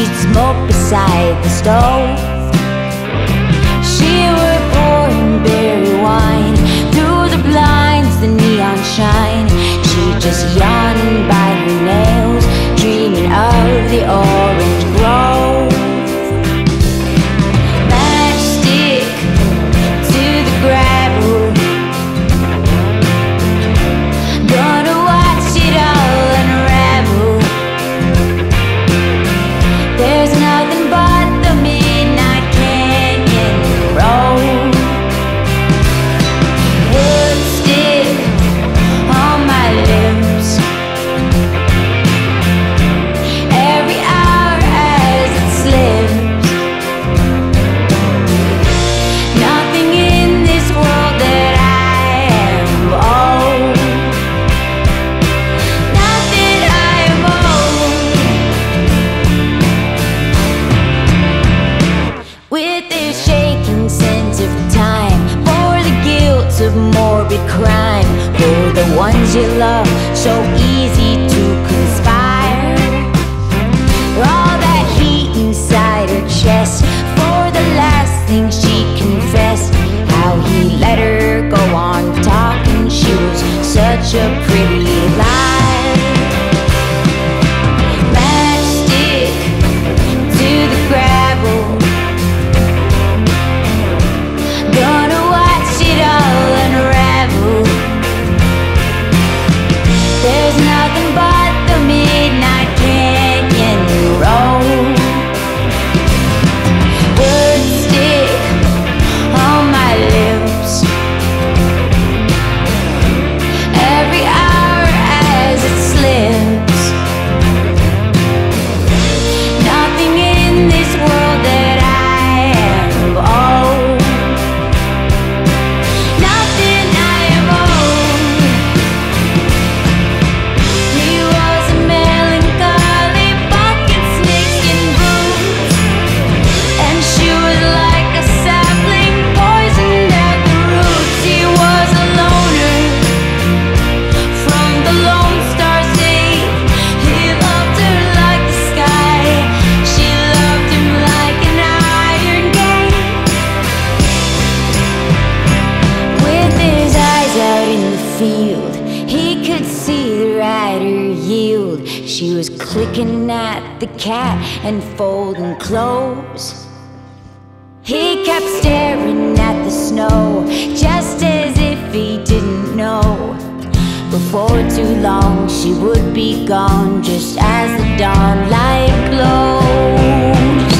she'd smoke beside the stove. She would pour him berry wine through the blinds, the neon shine. She'd just yawned by her nails, dreaming of the old. With this shaking sense of time For the guilt of morbid crime. For the ones you love so easily Clicking at the cat and folding clothes. He kept staring at the snow Just as if he didn't know. Before too long she would be gone Just as the dawn light glows.